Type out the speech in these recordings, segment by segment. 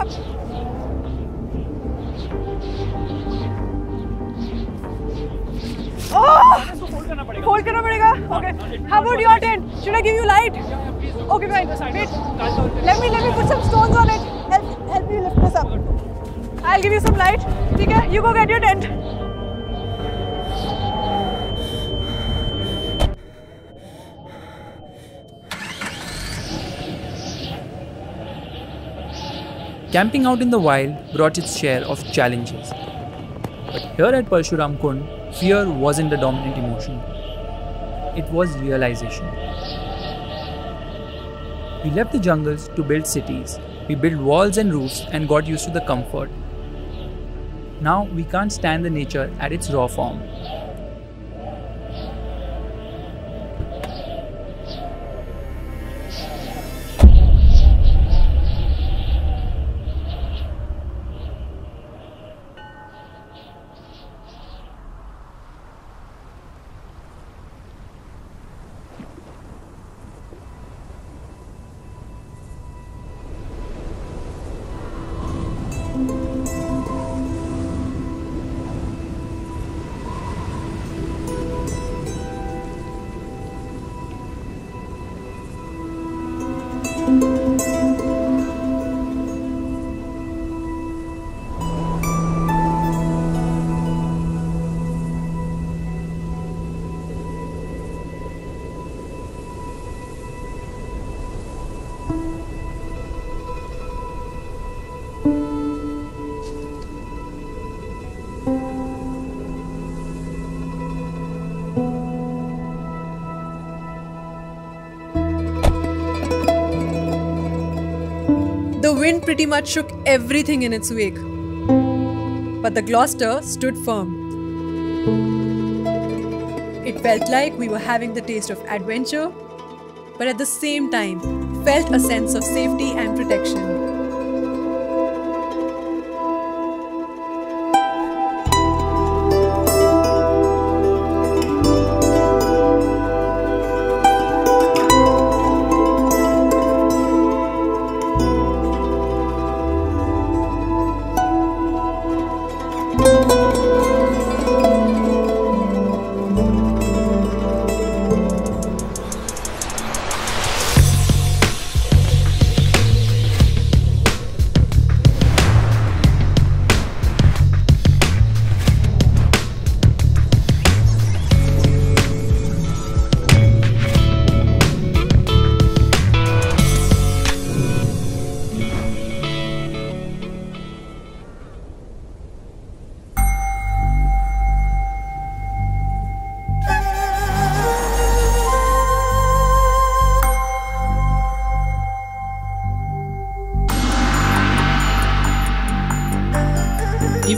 up. Hold करना पड़ेगा। Okay how about your tent should I give you light okay fine wait let me let me put some stones on it help help you lift this up I will give you some light ठीक है? You go get your tent Camping out in the wild brought its share of challenges. But here at Parshuram Kund, fear wasn't the dominant emotion. It was realization. We left the jungles to build cities. We built walls and roofs and got used to the comfort. Now we can't stand the nature at its raw form. Wind pretty much shook everything in its wake. But the Gloster stood firm. It felt like we were having the taste of adventure, but at the same time, felt a sense of safety and protection.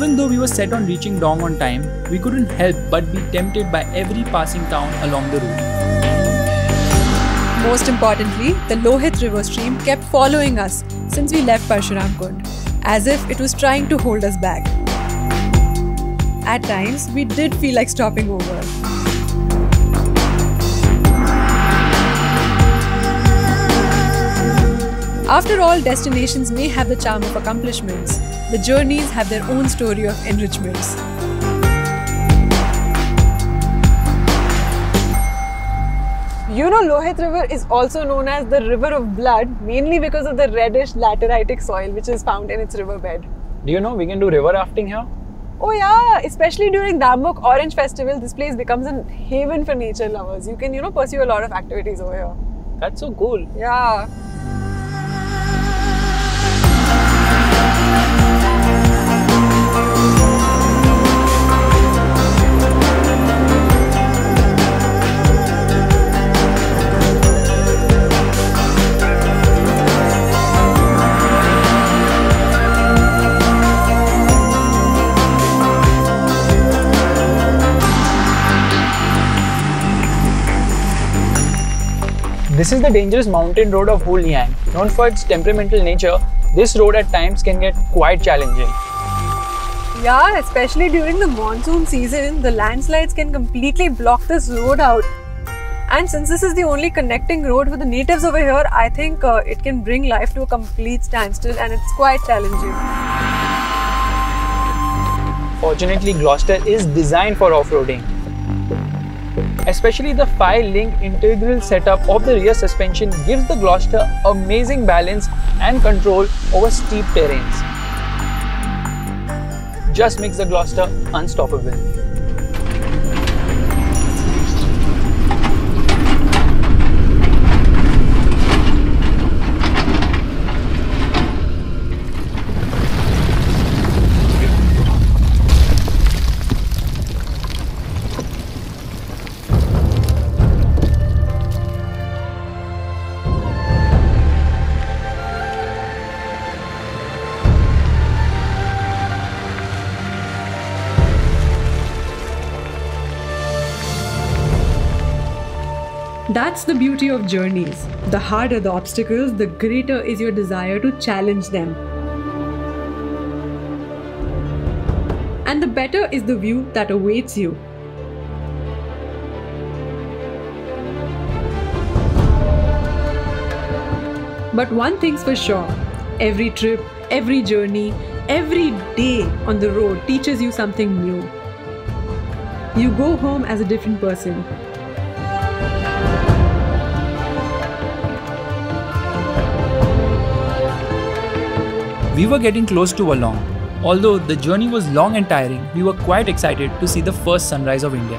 Even though we were set on reaching Dong on time, we couldn't help but be tempted by every passing town along the route. Most importantly, the Lohit river stream kept following us since we left Parshuram Kund, as if it was trying to hold us back. At times, we did feel like stopping over. After all, destinations may have the charm of accomplishments. The journeys have their own story of enrichments. You know, Lohit River is also known as the River of Blood, mainly because of the reddish lateritic soil which is found in its riverbed. Do you know we can do river rafting here? Oh yeah, especially during Dambuk Orange Festival, this place becomes a haven for nature lovers. You can, you know, pursue a lot of activities over here. That's so cool. Yeah. This is the dangerous mountain road of Hayuliang. Known for its temperamental nature, this road at times can get quite challenging. Yeah, especially during the monsoon season, the landslides can completely block this road out. And since this is the only connecting road for the natives over here, I think uh, it can bring life to a complete standstill and it's quite challenging. Fortunately, Gloster is designed for off-roading. Especially the 5-link integral setup of the rear suspension gives the Gloster amazing balance and control over steep terrains. Just makes the Gloster unstoppable. That's the beauty of journeys. The harder the obstacles, the greater is your desire to challenge them. And the better is the view that awaits you. But one thing's for sure every trip, every journey, every day on the road teaches you something new. You go home as a different person, We were getting close to Walong. Although the journey was long and tiring, we were quite excited to see the first sunrise of India.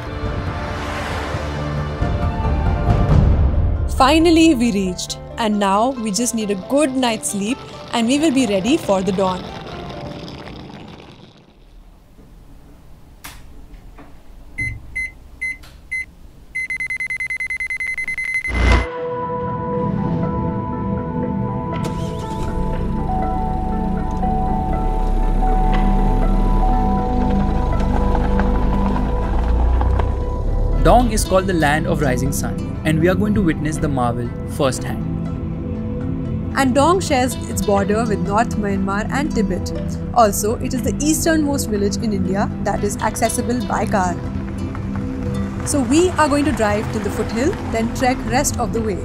Finally, we reached, and now we just need a good night's sleep and we will be ready for the dawn. Dong is called the land of rising sun, and we are going to witness the marvel firsthand. And Dong shares its border with North Myanmar and Tibet. Also, it is the easternmost village in India that is accessible by car. So we are going to drive till the foothill, then trek rest of the way.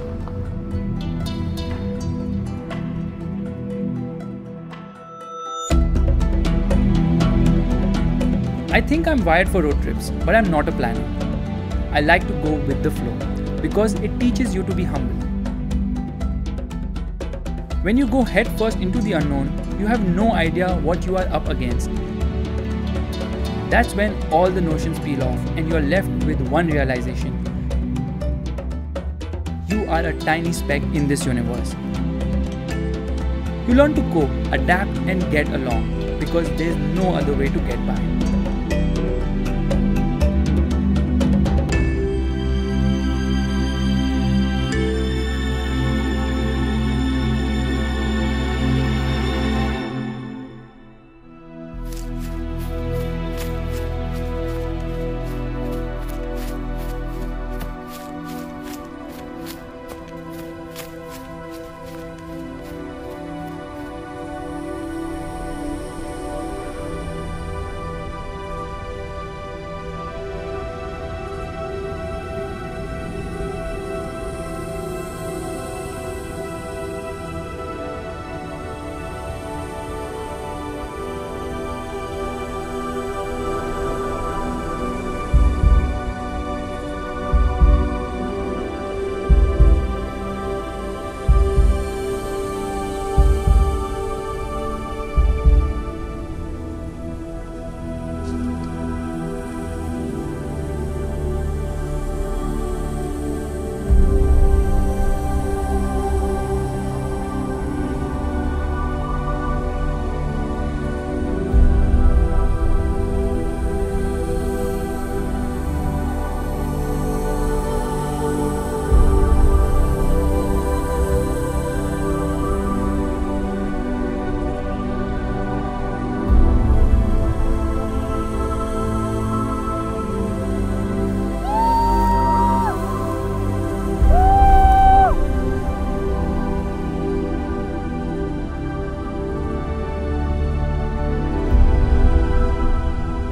I think I'm wired for road trips, but I'm not a planner. I like to go with the flow because it teaches you to be humble. When you go headfirst into the unknown, you have no idea what you are up against. That's when all the notions peel off and you are left with one realization. You are a tiny speck in this universe. You learn to cope, adapt, and get along because there's no other way to get by.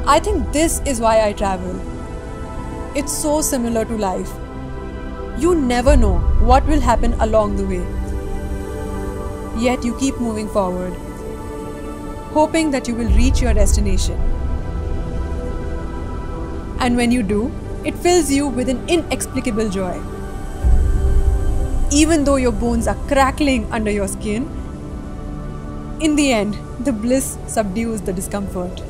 I think this is why I travel. It's so similar to life. You never know what will happen along the way. Yet you keep moving forward, hoping that you will reach your destination. And when you do, it fills you with an inexplicable joy. Even though your bones are crackling under your skin, in the end, the bliss subdues the discomfort.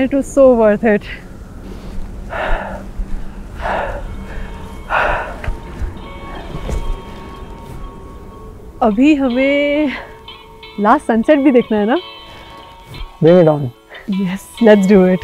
And it was so worth it. अभी हमें last sunset भी देखना है ना Bring it on. Yes let's do it